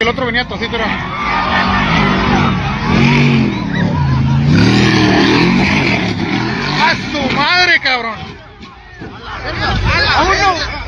El otro venía tosito, era. ¡A su madre, cabrón! ¡A uno!